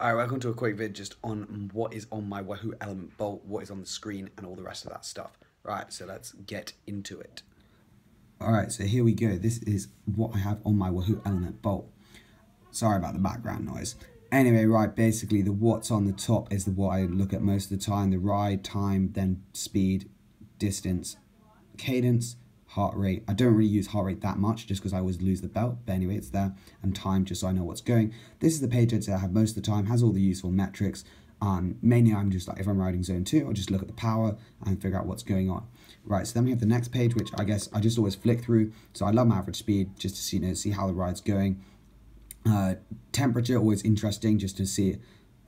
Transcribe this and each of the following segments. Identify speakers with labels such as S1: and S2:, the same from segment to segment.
S1: Alright, welcome to a quick vid just on what is on my Wahoo Elemnt Bolt, what is on the screen, and all the rest of that stuff. Right, so let's get into it.
S2: Alright, so here we go. This is what I have on my Wahoo Elemnt Bolt. Sorry about the background noise. Anyway, right, basically the what's on the top is the what I look at most of the time. The ride, time, then speed, distance, cadence, heart rate. I don't really use heart rate that much just because I always lose the belt, but anyway, it's there. And time, just so I know what's going. This is the page I'd say I have most of the time, has all the useful metrics. Um, mainly I'm just like, if I'm riding zone two, I'll just look at the power and figure out what's going on. Right, so then we have the next page, which I guess I just always flick through. So I love my average speed just to see, you know, see how the ride's going. Uh, temperature, always interesting just to see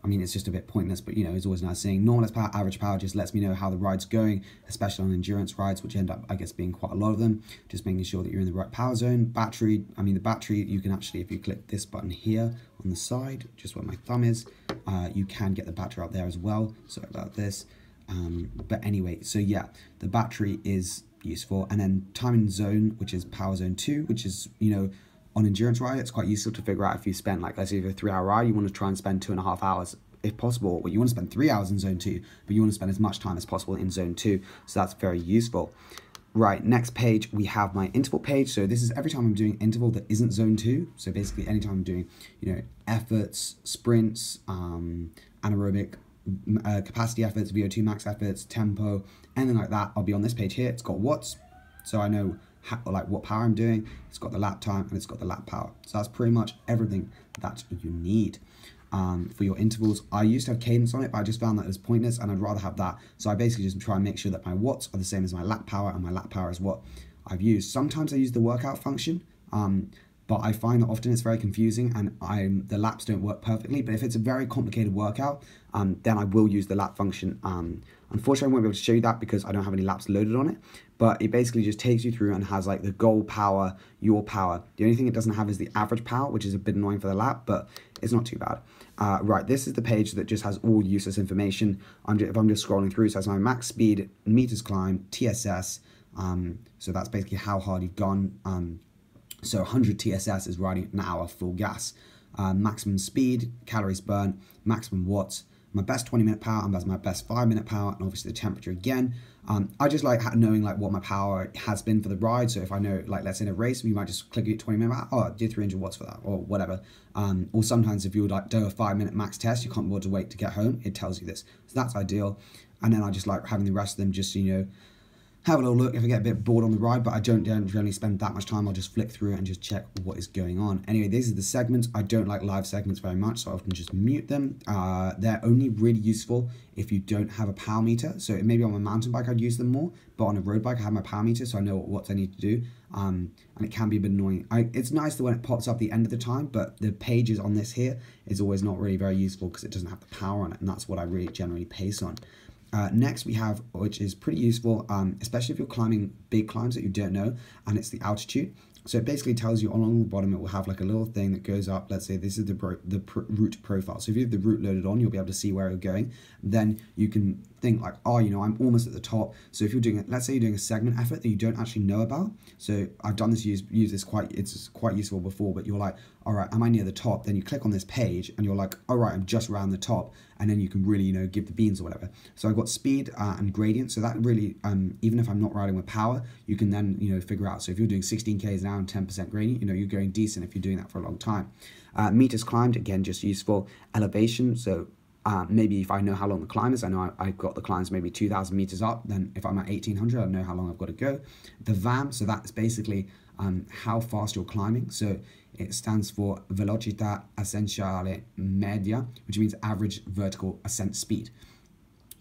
S2: I mean, it's just a bit pointless, but you know, it's always nice seeing. Normal power, average power just lets me know how the ride's going, especially on endurance rides, which end up, I guess, being quite a lot of them. Just making sure that you're in the right power zone. Battery, I mean, the battery, you can actually, if you click this button here on the side, just where my thumb is, uh, you can get the battery out there as well. Sorry about this. Um, but anyway, so yeah, the battery is useful. And then time in zone, which is power zone 2, which is, you know, on endurance ride, it's quite useful to figure out if you spend like let's say a three hour ride, you want to try and spend two and a half hours if possible. Well, you want to spend three hours in zone two, but you want to spend as much time as possible in zone two. So that's very useful. Right, next page, we have my interval page. So this is every time I'm doing interval that isn't zone two. So basically anytime I'm doing, you know, efforts, sprints, um, anaerobic, uh, capacity efforts, VO2 max efforts, tempo, anything like that, I'll be on this page here. It's got watts, so I know how, like what power I'm doing. It's got the lap time and it's got the lap power. So that's pretty much everything that you need um, for your intervals. I used to have cadence on it, but I just found that it was pointless and I'd rather have that. So I basically just try and make sure that my watts are the same as my lap power and my lap power is what I've used. Sometimes I use the workout function, um, but I find that often it's very confusing and I'm, the laps don't work perfectly. But if it's a very complicated workout, um, then I will use the lap function. Um, unfortunately, I won't be able to show you that because I don't have any laps loaded on it. But it basically just takes you through and has like the goal power, your power. The only thing it doesn't have is the average power, which is a bit annoying for the lap, but it's not too bad. Uh, right, this is the page that just has all useless information. I'm just, if I'm just scrolling through, so that's my max speed, meters climb, TSS. Um, so that's basically how hard you've gone. Um, so 100 TSS is riding an hour full gas. Uh, maximum speed, calories burnt, maximum watts, my best 20 minute power and that's my best five minute power and obviously the temperature again. Um, i just like knowing like what my power has been for the ride. So if i know like let's say in a race you might just click it 20 minute oh I did 300 watts for that or whatever. Um, or sometimes if you would like do a five minute max test you can't bother to wait to get home. It tells you this. So that's ideal. And then i just like having the rest of them just you know have a little look if I get a bit bored on the ride, but I don't generally spend that much time. I'll just flick through and just check what is going on. Anyway, these are the segments. I don't like live segments very much, so I often just mute them. Uh, they're only really useful if you don't have a power meter. So maybe on a mountain bike, I'd use them more, but on a road bike, I have my power meter, so I know what I need to do. Um, and it can be a bit annoying. I, it's nice that when it pops up the end of the time, but the pages on this here is always not really very useful because it doesn't have the power on it, and that's what I really generally pace on. Uh, next we have, which is pretty useful, um, especially if you're climbing big climbs that you don't know, and it's the altitude. So it basically tells you along the bottom, it will have like a little thing that goes up. Let's say this is the, the pr route profile. So if you have the route loaded on, you'll be able to see where you're going. Then you can think like, oh, you know, I'm almost at the top. So if you're doing let's say you're doing a segment effort that you don't actually know about. So I've done this, use, use this quite, it's quite useful before, but you're like, all right, am I near the top? Then you click on this page and you're like, all right, I'm just around the top. And then you can really, you know, give the beans or whatever. So I've got speed uh, and gradient. So that really, um, even if I'm not riding with power, you can then, you know, figure out. So if you're doing 16 Ks an hour and 10% gradient, you know, you're going decent if you're doing that for a long time. Uh, meters climbed, again, just useful. Elevation, so uh, maybe if I know how long the climb is, I know I, have got the climbs maybe 2,000 meters up, then if I'm at 1,800, I know how long I've got to go. The VAM, so that's basically um, how fast you're climbing. So it stands for Velocità Ascensionale Media, which means average vertical ascent speed.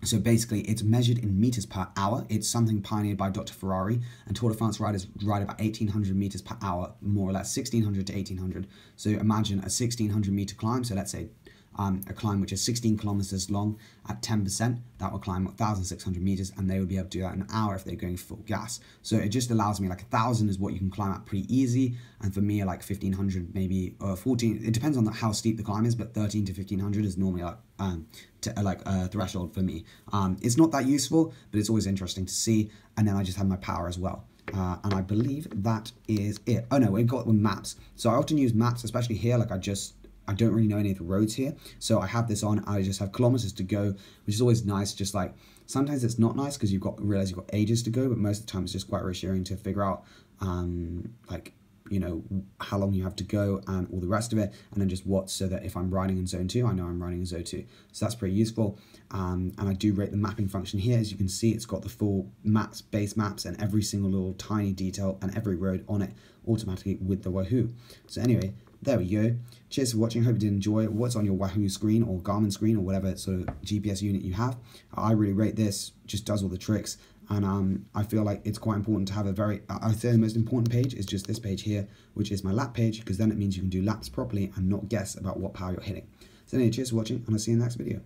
S2: So basically, it's measured in meters per hour. It's something pioneered by Dr. Ferrari, and Tour de France riders ride about 1,800 meters per hour, more or less 1,600 to 1,800. So imagine a 1,600 meter climb. So let's say um, a climb which is 16 kilometers long at 10%, that will climb 1,600 meters, and they would be able to do that in an hour if they're going full gas. So it just allows me like a thousand is what you can climb at pretty easy, and for me like 1,500 maybe or 14. It depends on the, how steep the climb is, but 13 to 1,500 is normally like um to, uh, like a threshold for me. Um, it's not that useful, but it's always interesting to see. And then I just have my power as well. Uh, and I believe that is it. Oh no, we got maps. So I often use maps, especially here. Like I just I don't really know any of the roads here. So I have this on, I just have kilometers to go, which is always nice. Just like sometimes it's not nice because you've got realize you've got ages to go, but most of the time it's just quite reassuring to figure out um, like you know how long you have to go and all the rest of it and then just what so that if i'm riding in zone 2 i know i'm riding in zone 2 so that's pretty useful um, and i do rate the mapping function here as you can see it's got the full maps base maps and every single little tiny detail and every road on it automatically with the wahoo so anyway there we go. Cheers for watching. Hope you did enjoy what's on your wahoo screen or garmin screen or whatever sort of gps unit you have. I really rate this. Just does all the tricks. And um, I feel like it's quite important to have a very, I say the most important page is just this page here, which is my lap page, because then it means you can do laps properly and not guess about what power you're hitting. So anyway, cheers for watching, and I'll see you in the next video.